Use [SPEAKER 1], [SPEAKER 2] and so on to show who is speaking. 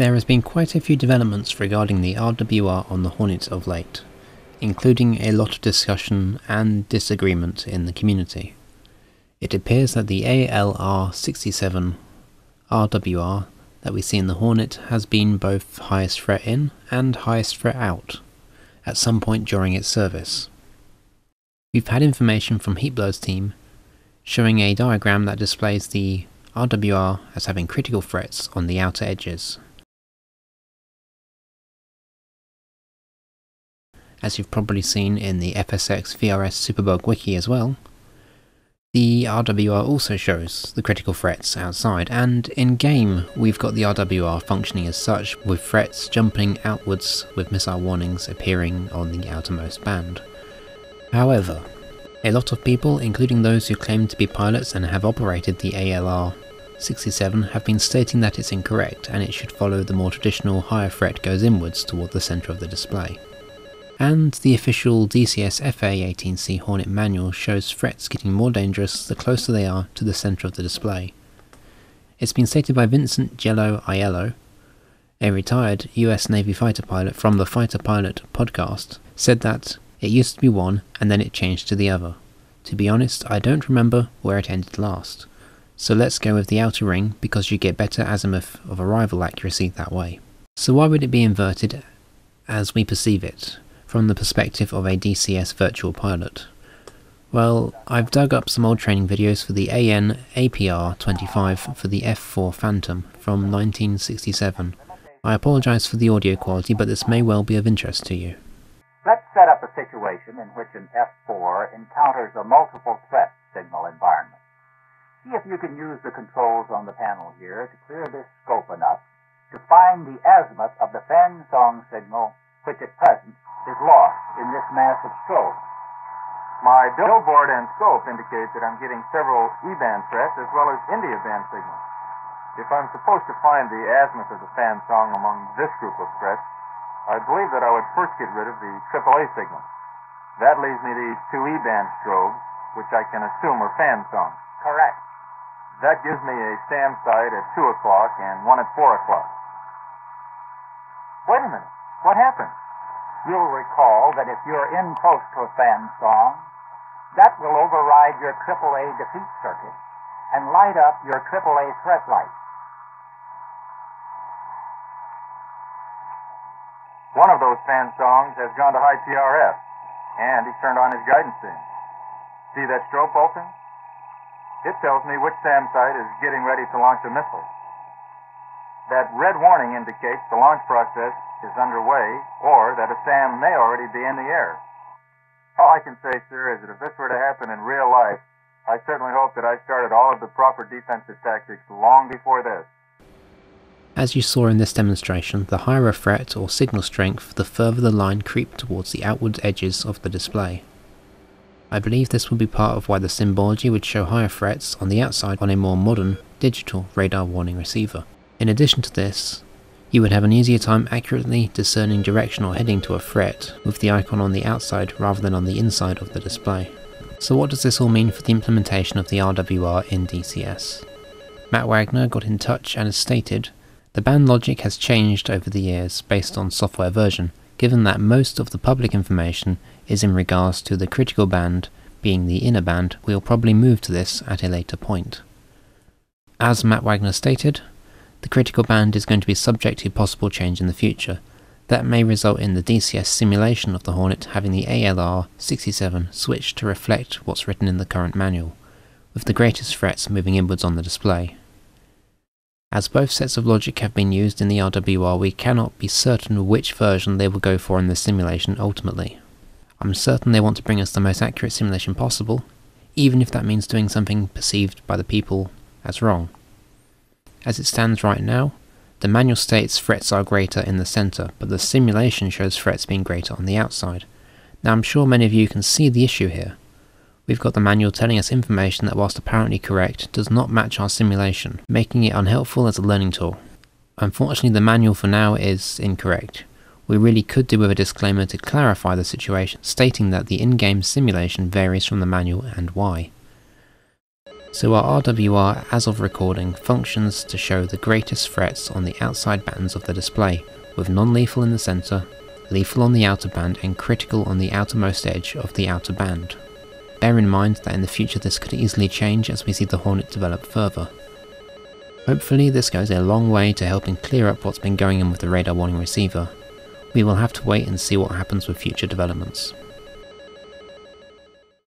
[SPEAKER 1] There has been quite a few developments regarding the RWR on the Hornet of late, including a lot of discussion and disagreement in the community. It appears that the ALR67 RWR that we see in the Hornet has been both highest threat in and highest threat out at some point during its service. We've had information from Heatblur's team showing a diagram that displays the RWR as having critical threats on the outer edges. As you've probably seen in the FSX VRS Superbug wiki as well, the RWR also shows the critical threats outside, and in game we've got the RWR functioning as such, with threats jumping outwards with missile warnings appearing on the outermost band. However, a lot of people, including those who claim to be pilots and have operated the ALR 67, have been stating that it's incorrect and it should follow the more traditional higher threat goes inwards toward the centre of the display and the official DCS FA-18C Hornet manual shows threats getting more dangerous the closer they are to the centre of the display. It's been stated by Vincent Jello Aiello, a retired US Navy fighter pilot from the Fighter Pilot podcast, said that it used to be one and then it changed to the other. To be honest, I don't remember where it ended last. So let's go with the outer ring because you get better azimuth of arrival accuracy that way. So why would it be inverted as we perceive it? From the perspective of a DCS virtual pilot? Well, I've dug up some old training videos for the AN APR 25 for the F4 Phantom from 1967. I apologise for the audio quality, but this may well be of interest to you.
[SPEAKER 2] Let's set up a situation in which an F4 encounters a multiple threat signal environment. See if you can use the controls on the panel here to clear this scope enough to find the azimuth of the fan song signal, which at present is lost in this massive scope.
[SPEAKER 3] My billboard and scope indicate that I'm getting several E-band threats as well as India band signals. If I'm supposed to find the azimuth of the fan song among this group of threats, I believe that I would first get rid of the AAA signal. That leaves me these two E-band strobes, which I can assume are fan songs.
[SPEAKER 2] Correct.
[SPEAKER 3] That gives me a SAM site at 2 o'clock and one at 4 o'clock. Wait a minute. What happened?
[SPEAKER 2] You'll recall that if you're in close to a fan song, that will override your AAA defeat circuit and light up your AAA threat light.
[SPEAKER 3] One of those fan songs has gone to high PRF, and he's turned on his guidance beam. See that strobe open? It tells me which SAM site is getting ready to launch a missile. That red warning indicates the launch process is underway or that a SAM may already be in the air. All I can say, sir, is that if this were to happen in real life, I certainly hope that I started all of the proper defensive tactics long before this.
[SPEAKER 1] As you saw in this demonstration, the higher a threat or signal strength, the further the line creep towards the outward edges of the display. I believe this would be part of why the symbology would show higher threats on the outside on a more modern, digital radar warning receiver. In addition to this, you would have an easier time accurately discerning direction or heading to a threat with the icon on the outside rather than on the inside of the display. So what does this all mean for the implementation of the RWR in DCS? Matt Wagner got in touch and has stated, the band logic has changed over the years based on software version, given that most of the public information is in regards to the critical band being the inner band, we'll probably move to this at a later point. As Matt Wagner stated, the critical band is going to be subject to possible change in the future. That may result in the DCS simulation of the Hornet having the ALR 67 switched to reflect what's written in the current manual, with the greatest threats moving inwards on the display. As both sets of logic have been used in the RWR, we cannot be certain which version they will go for in the simulation ultimately. I'm certain they want to bring us the most accurate simulation possible, even if that means doing something perceived by the people as wrong. As it stands right now, the manual states threats are greater in the center, but the simulation shows threats being greater on the outside. Now I'm sure many of you can see the issue here. We've got the manual telling us information that whilst apparently correct, does not match our simulation, making it unhelpful as a learning tool. Unfortunately the manual for now is incorrect. We really could do with a disclaimer to clarify the situation, stating that the in-game simulation varies from the manual and why. So our RWR as of recording functions to show the greatest threats on the outside bands of the display, with non-lethal in the centre, lethal on the outer band and critical on the outermost edge of the outer band. Bear in mind that in the future this could easily change as we see the Hornet develop further. Hopefully this goes a long way to helping clear up what's been going on with the radar warning receiver. We will have to wait and see what happens with future developments.